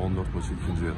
14 maçı ikinci yarı.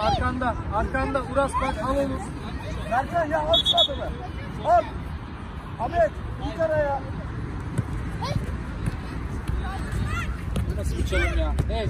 Arkanda. Arkanda Uras bak al onu. Berkan ya al şu adamı. Al. Ahmet bir araya. Nasıl bir çalım ya? Evet.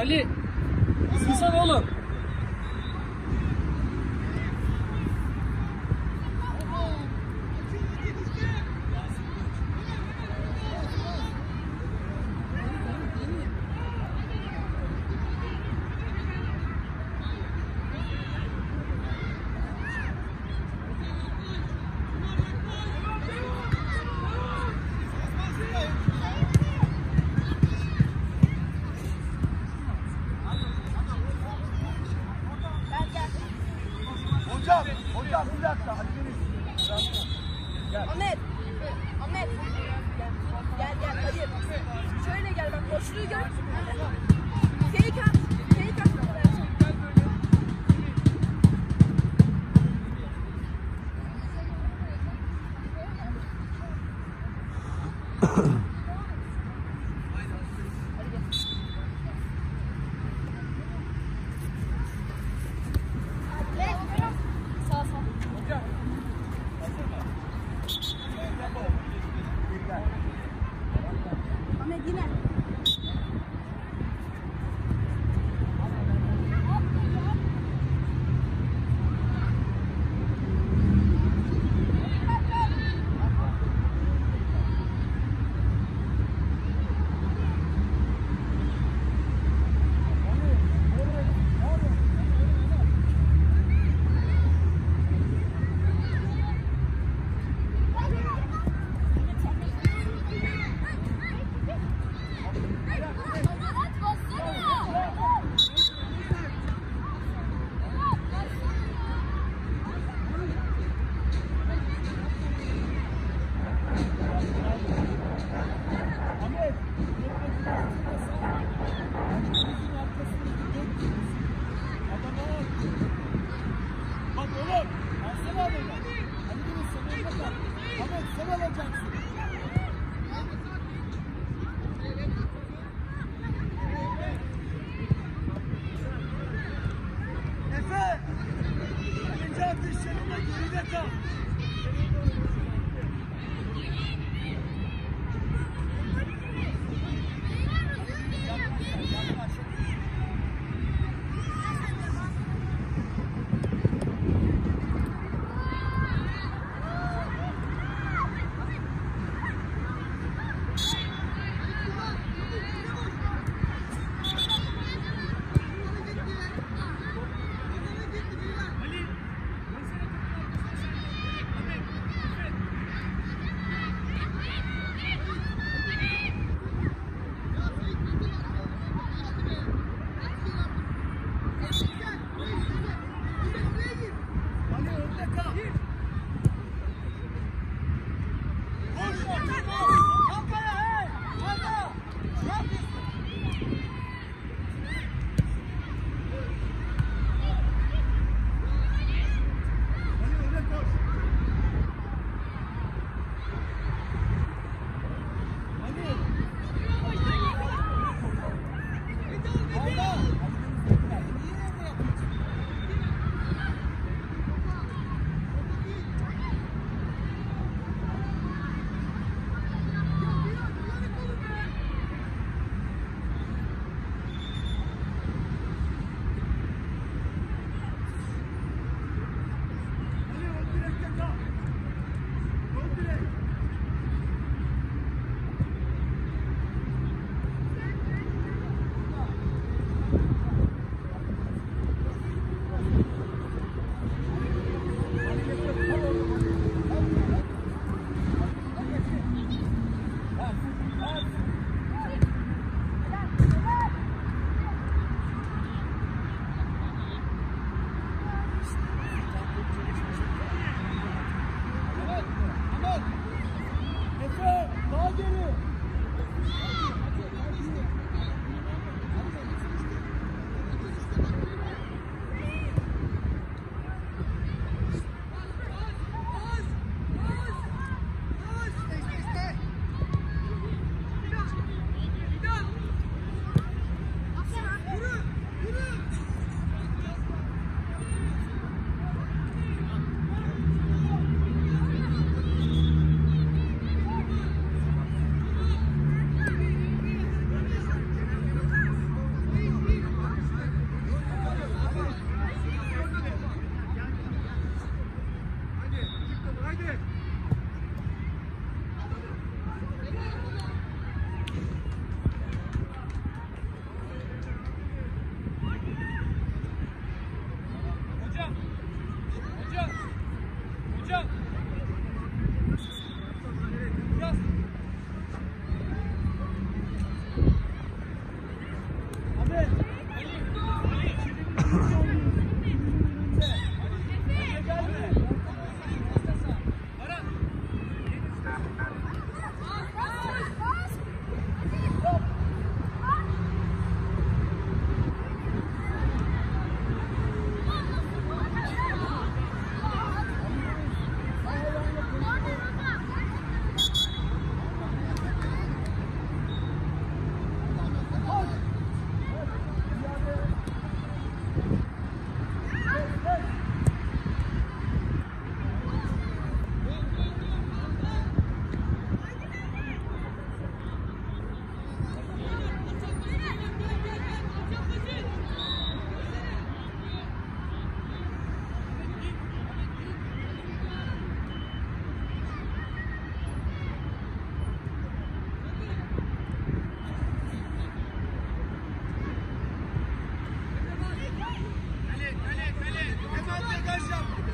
Ali. Evet,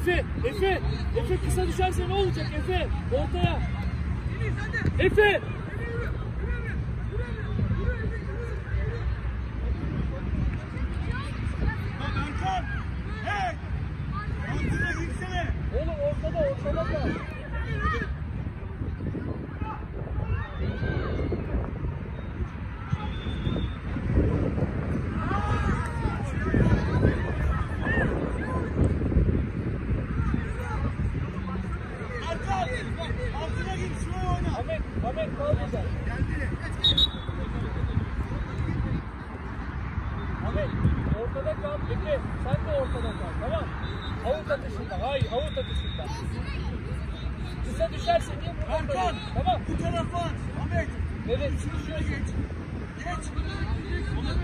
Efe, Efe, Efe kısa düşerse ne olacak Efe? Ortaya. Efe. Bak Erkan! Hey! Altına girsene! Oğlum ortada, ortada kal. Erkan! Altına gir şuraya oyna! Ahmet, Ahmet kal burada. Ahmet, ortada kal. Efe, sen de ortada kal. Tamam. Avut atışında. Hayır, avut atışında. Kısa düşerse niye buradan Erkan! Tamam. Bu tarafa at! Ahmet! Evet, Şuraya geç! Geç! Bana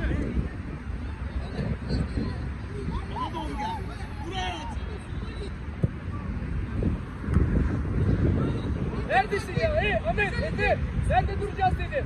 Hey Ahmet, Efe. Nerede duracağız dedim.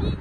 Ali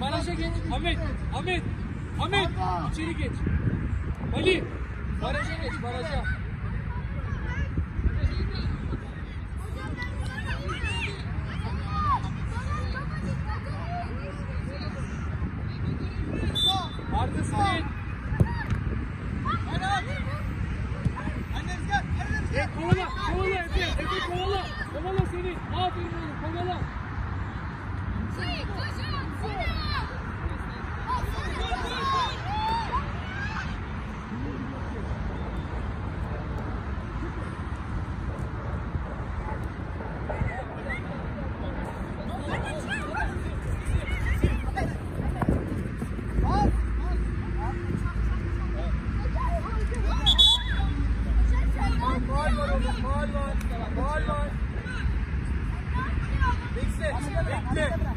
baraja geç. Ahmet. Ahmet. Ahmet. İçeri geç. Ali. Baraja geç baraja. Arda Sait. Annemiz gel. Annemiz E, kovala. Kovala Efe. Efe kovala. Kovala seni. Aferin oğlum kovala. Faal Bekle,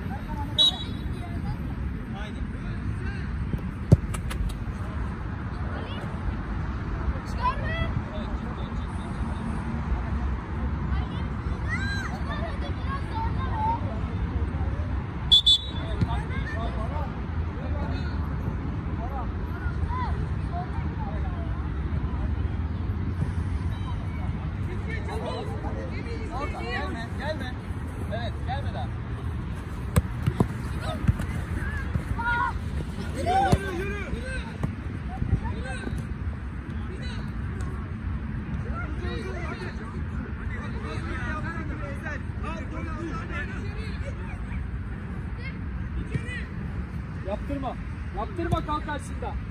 Yaptırma kalk karşısında.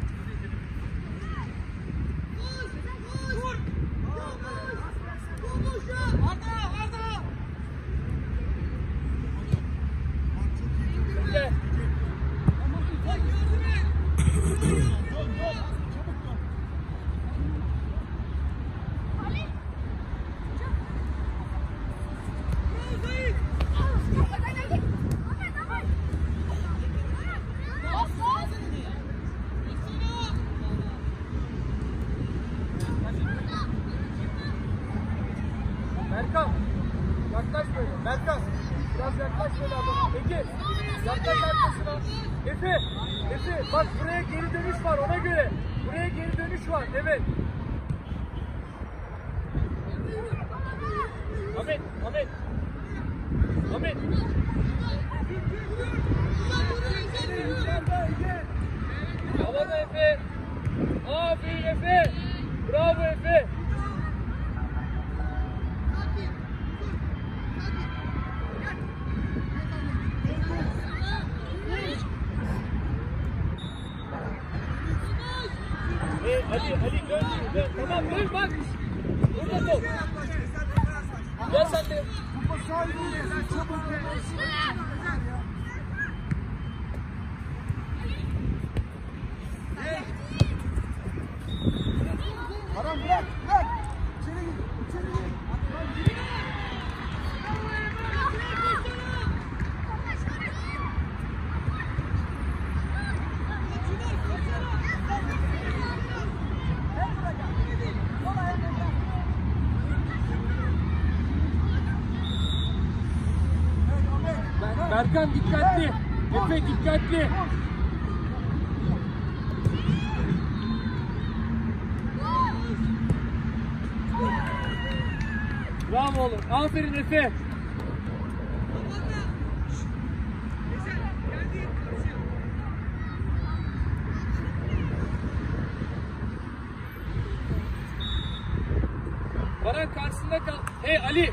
Aferin Efe. Bravo Efe. Hey Ali Ali dön dön. Tamam dön bak. Burada top. Gel sen de. Topa sahibi oluyorsun, çabuk. Baran bırak, bırak. İçeri gir, içeri gir. Berkan dikkatli. Efe dikkatli. Bravo oğlum. Aferin Efe. Baran karşısında kal. Hey Ali.